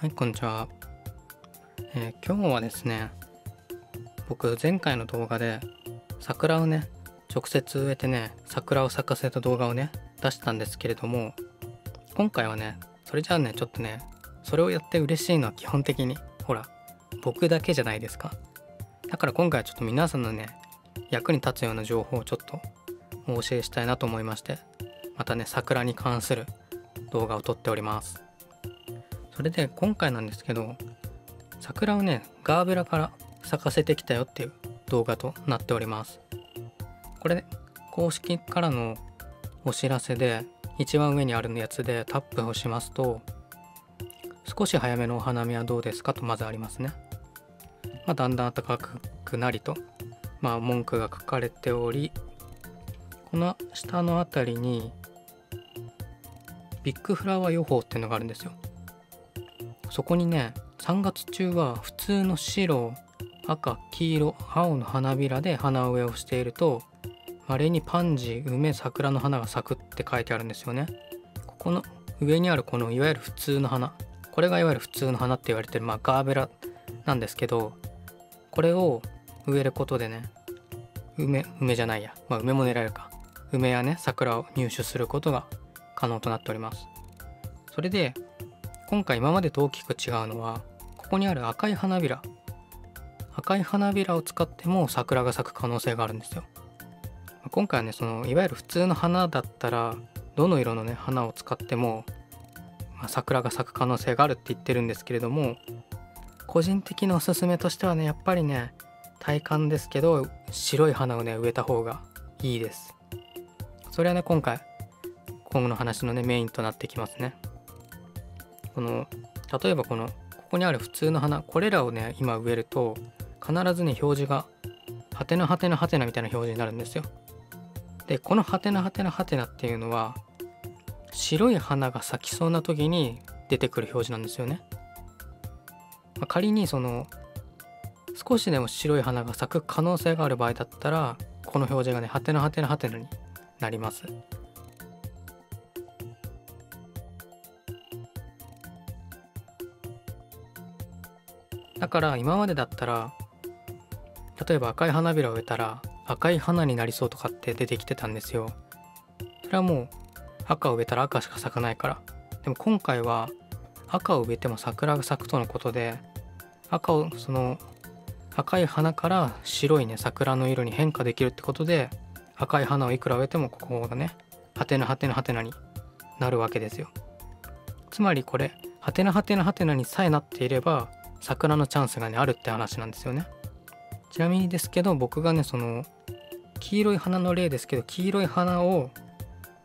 はい、こんにちは。えー今日はですね、僕前回の動画で桜をね、直接植えてね、桜を咲かせた動画をね、出したんですけれども、今回はね、それじゃあね、ちょっとね、それをやって嬉しいのは基本的に、ほら、僕だけじゃないですか。だから今回はちょっと皆さんのね、役に立つような情報をちょっとお教えしたいなと思いまして、またね、桜に関する動画を撮っております。それで今回なんですけど桜をねガーベラから咲かせてきたよっていう動画となっております。これね公式からのお知らせで一番上にあるやつでタップをしますと少し早めのお花見はどうですかとまずありますね、まあ、だんだん暖かくなりとまあ文句が書かれておりこの下のあたりにビッグフラワー予報っていうのがあるんですよ。そこにね3月中は普通の白赤黄色青の花びらで花植えをしていると稀にパンジー梅桜の花が咲くって書いてあるんですよね。ここの上にあるこのいわゆる普通の花。これがいわゆる普通の花って言われてるまあガーベラなんですけどこれを植えることでね梅梅じゃないや。まあ梅も狙えるか。梅やね桜を入手することが可能となっております。それで今回今までと大きく違うのはここにある赤い花びら。赤い花びらを使っても桜が咲く可能性があるんですよ。今回はねそのいわゆる普通の花だったらどの色のね花を使っても、まあ、桜が咲く可能性があるって言ってるんですけれども個人的なおすすめとしてはねやっぱりね体感ですけど白い花をね植えた方がいいです。それはね今回今後の話のねメインとなってきますね。この例えばこのここにある普通の花これらをね今植えると必ずね表示がハテナハテナハテナみたいな表示になるんですよ。でこのハテナハテナハテナっていうのは白い花が咲きそうな時に出てくる表示なんですよね、まあ仮にその少しでも白い花が咲く可能性がある場合だったらこの表示がねハテナハテナハテナになります。だから今までだったら例えば赤い花びらを植えたら赤い花になりそうとかって出てきてたんですよ。それはもう赤を植えたら赤しか咲かないから。でも今回は赤を植えても桜が咲くとのことで赤をその赤い花から白いね桜の色に変化できるってことで赤い花をいくら植えてもここがねハテナハテナハテナになるわけですよ。つまりこれハテナハテナハテナにさえなっていれば桜のチャンスがねあるって話なんですよね。ちなみにですけど僕がねその黄色い花の例ですけど黄色い花を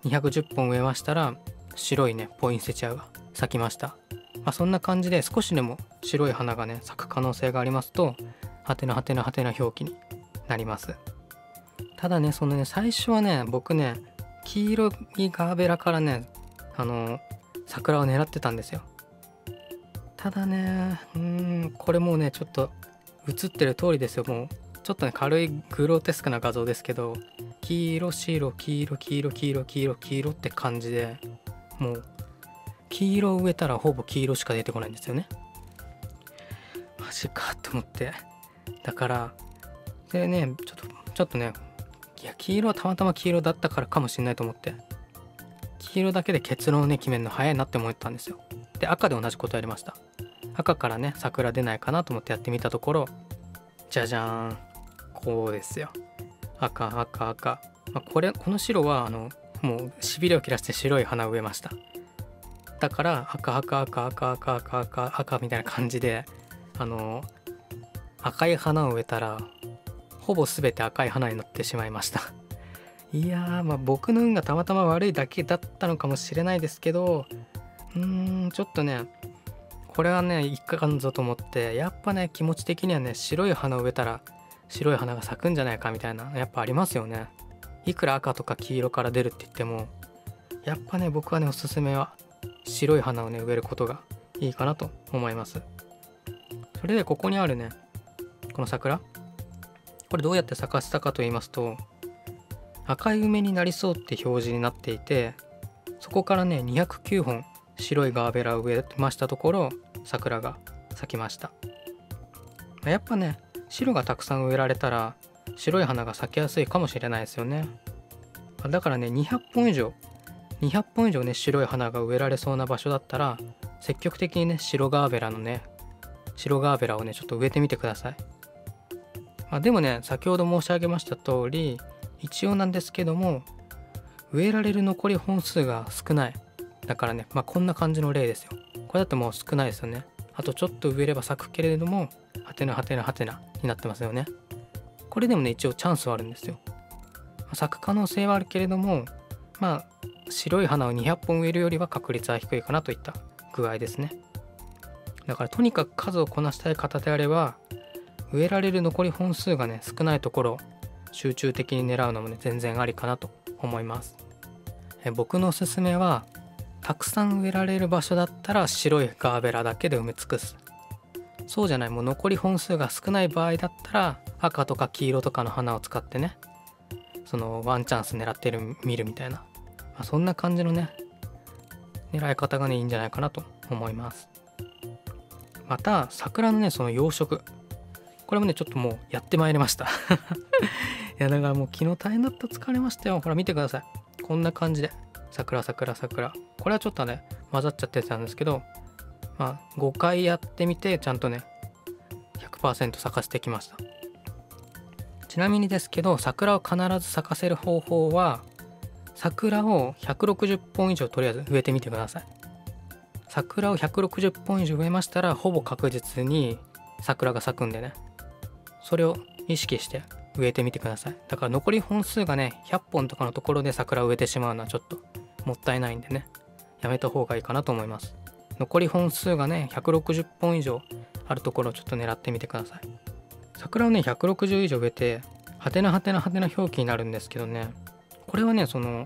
210本植えましたら白いねポインセチアが咲きました、まあ、そんな感じで少しでも白い花がね咲く可能性がありますとハテナハテナハテナ表記になります。ただねそのね最初はね僕ね黄色いガーベラからねあの桜を狙ってたんですよ。ただねうんこれもうねちょっと映ってる通りですよ。もうちょっとね軽いグロテスクな画像ですけど黄色白黄色黄色黄色黄色黄色って感じでもう黄色を植えたらほぼ黄色しか出てこないんですよね。マジかと思って。だからでねちょっとちょっとねいや黄色はたまたま黄色だったからかもしれないと思って。黄色だけで結論をね決めるの早いなって思ったんですよ。で赤で同じことやりました。赤からね桜出ないかなと思ってやってみたところじゃじゃーん。こうですよ。赤赤赤、まあ、これこの白はあのもうしびれを切らして白い花を植えました。だから赤赤赤赤赤赤赤赤みたいな感じであの赤い花を植えたらほぼ全て赤い花になってしまいました。いやーまあ僕の運がたまたま悪いだけだったのかもしれないですけどうーんちょっとねこれはね一かかんぞと思ってやっぱね気持ち的にはね白い花植えたら白い花が咲くんじゃないかみたいなやっぱありますよね。いくら赤とか黄色から出るって言ってもやっぱね僕はねおすすめは白い花をね植えることがいいかなと思います。それでここにあるねこの桜。これどうやって咲かせたかと言いますと赤い梅になりそうって表示になっていてそこからね209本白いガーベラを植えましたところ桜が咲きました。やっぱね白がたくさん植えられたら白い花が咲きやすいかもしれないですよね。だからね200本以上200本以上ね白い花が植えられそうな場所だったら積極的にね白ガーベラのね白ガーベラをねちょっと植えてみてください、まあ、でもね先ほど申し上げました通り一応なんですけども植えられる残り本数が少ない。だからねまあこんな感じの例ですよ。これだともう少ないですよね。あとちょっと植えれば咲くけれどもはてなはてなはてなになってますよね。これでもね一応チャンスはあるんですよ。咲く可能性はあるけれどもまあ白い花を200本植えるよりは確率は低いかなといった具合ですね。だからとにかく数をこなしたい方であれば植えられる残り本数がね少ないところ集中的に狙うのもね全然ありかなと思います。え僕のおすすめはたくさん植えられる場所だったら白いガーベラだけで埋め尽くす。そうじゃない。もう残り本数が少ない場合だったら赤とか黄色とかの花を使ってね。そのワンチャンス狙ってる見るみたいな、まあ、そんな感じのね狙い方がねいいんじゃないかなと思います。また桜のねその養殖。これもねちょっともうやってまいりました。いやだからもう昨日大変だった。疲れましたよ。ほら見てください。こんな感じで。桜桜桜。これはちょっとね混ざっちゃってたんですけどまあ5回やってみてちゃんとね100%咲かせてきました。ちなみにですけど桜を必ず咲かせる方法は桜を160本以上とりあえず植えてみてください。桜を160本以上植えましたらほぼ確実に桜が咲くんでね。それを意識して植えてみてください。だから残り本数がね100本とかのところで桜を植えてしまうのはちょっともったいないんでね。やめた方がいいかなと思います。残り本数がね160本以上あるところをちょっと狙ってみてください。桜をね160以上植えてはてなはてなはてな表記になるんですけどね。これはねその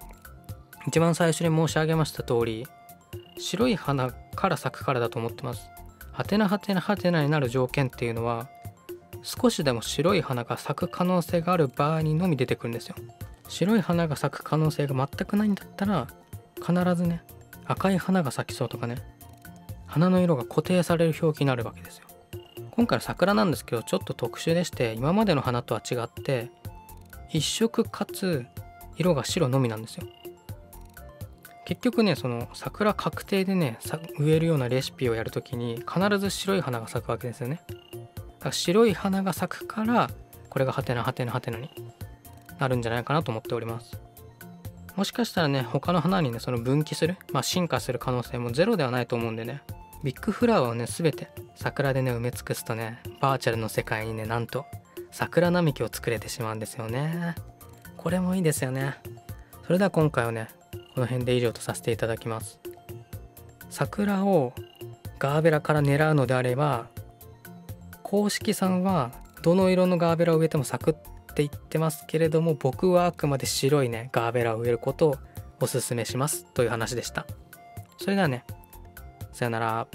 一番最初に申し上げました通り白い花から咲くからだと思ってます。はてなはてなはてなになる条件っていうのは少しでも白い花が咲く可能性がある場合にのみ出てくるんですよ。白い花が咲く可能性が全くないんだったら必ずね赤い花が咲きそうとかね花の色が固定される表記になるわけですよ。今回の桜なんですけどちょっと特殊でして今までの花とは違って一色かつ色が白のみなんですよ。結局ねその桜確定でね植えるようなレシピをやるときに必ず白い花が咲くわけですよね。だから白い花が咲くからこれがハテナハテナハテナになるんじゃないかなと思っております。もしかしたらね他の花にねその分岐する、まあ、進化する可能性もゼロではないと思うんでね。ビッグフラワーをね全て桜でね埋め尽くすとねバーチャルの世界にねなんと桜並木を作れてしまうんですよね。これもいいですよね。それでは今回はねこの辺で以上とさせていただきます。桜をガーベラから狙うのであれば公式さんはどの色のガーベラを植えても咲くっって言ってますけれども僕はあくまで白いねガーベラを植えることをおすすめしますという話でした。それではねさよなら。